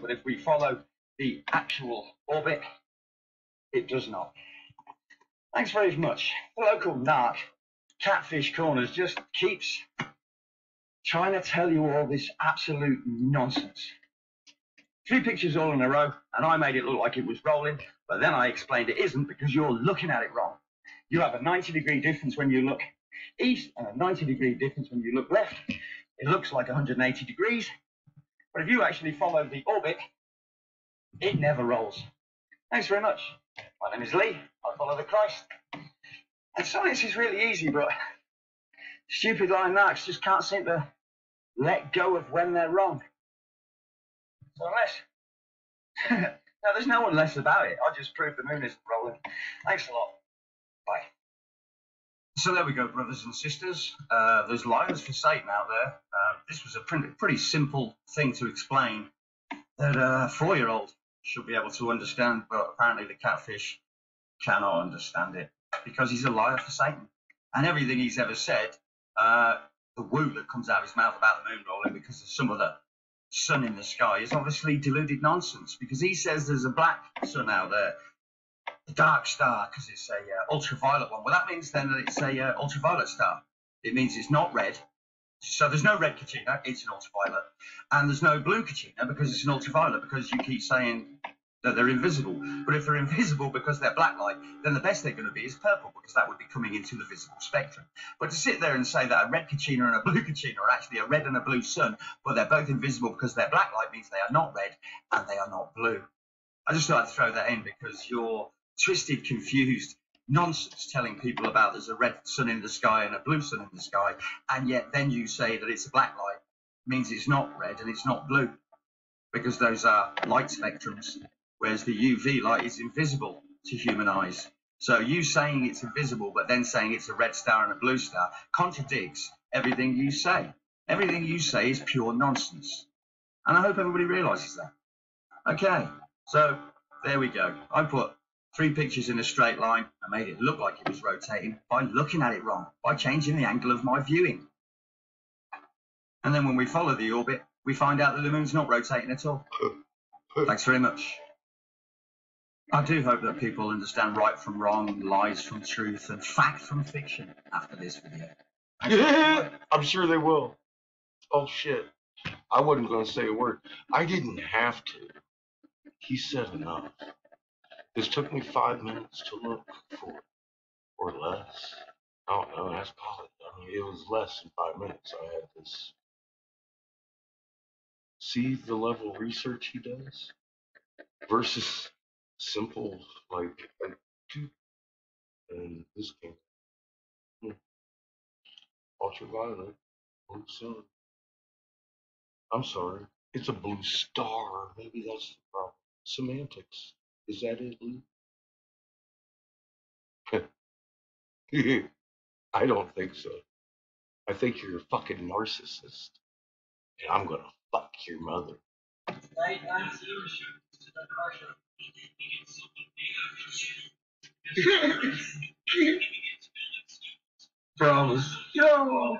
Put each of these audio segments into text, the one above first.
but if we follow the actual orbit, it does not. Thanks very much. The local narc, Catfish Corners, just keeps trying to tell you all this absolute nonsense. Three pictures all in a row, and I made it look like it was rolling, but then I explained it isn't because you're looking at it wrong. You have a 90 degree difference when you look east and a 90 degree difference when you look left. It looks like 180 degrees, but if you actually follow the orbit, it never rolls. Thanks very much. My name is Lee. I follow the Christ. And science is really easy, but stupid lying narcs just can't seem to let go of when they're wrong. So unless, no, there's no one less about it. I just proved the moon isn't rolling. Thanks a lot. Bye. So there we go, brothers and sisters. Uh, there's liars for Satan out there. Uh, this was a pretty, pretty simple thing to explain that a four-year-old should be able to understand, but apparently the catfish cannot understand it because he's a liar for Satan. And everything he's ever said, uh, the woo that comes out of his mouth about the moon rolling because of some of the sun in the sky is obviously deluded nonsense because he says there's a black sun out there, dark star, because it's a uh, ultraviolet one. Well, that means then that it's a uh, ultraviolet star. It means it's not red. So there's no red Kachina, it's an ultraviolet. And there's no blue Kachina because it's an ultraviolet because you keep saying that they're invisible. But if they're invisible because they're black light, then the best they're going to be is purple because that would be coming into the visible spectrum. But to sit there and say that a red Kachina and a blue Kachina are actually a red and a blue sun, but they're both invisible because they're black light means they are not red and they are not blue. I just thought I'd throw that in because you're twisted, confused nonsense telling people about there's a red sun in the sky and a blue sun in the sky, and yet then you say that it's a black light means it's not red and it's not blue because those are light spectrums whereas the UV light is invisible to human eyes. So you saying it's invisible, but then saying it's a red star and a blue star contradicts everything you say. Everything you say is pure nonsense. And I hope everybody realizes that. Okay, so there we go. I put three pictures in a straight line. I made it look like it was rotating by looking at it wrong, by changing the angle of my viewing. And then when we follow the orbit, we find out that the moon's not rotating at all. Thanks very much. I do hope that people understand right from wrong, lies from truth, and fact from fiction after this video. I'm sure they will. Oh shit. I wasn't going to say a word. I didn't have to. He said enough. This took me five minutes to look for, or less. I don't know. That's probably. I mean, it was less than five minutes. I had this. See the level of research he does versus simple like two and this game. Hmm. Ultraviolet, blue sun. I'm sorry, it's a blue star. Maybe that's the problem. Semantics. Is that it? I don't think so. I think you're a fucking narcissist. And I'm gonna fuck your mother. Promise. Yo.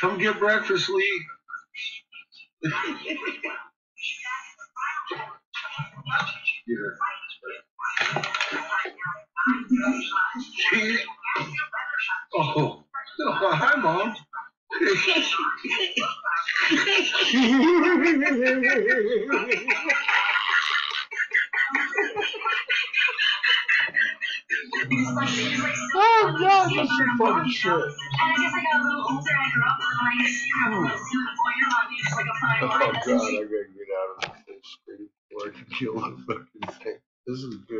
Come get breakfast, Lee. Oh, oh hi, Mom. Oh gosh, that's some funny shit. And I guess I got a little older I grew up with point your mom used like a Oh god, I gotta get out of this screen before I can kill the fucking thing. This is good.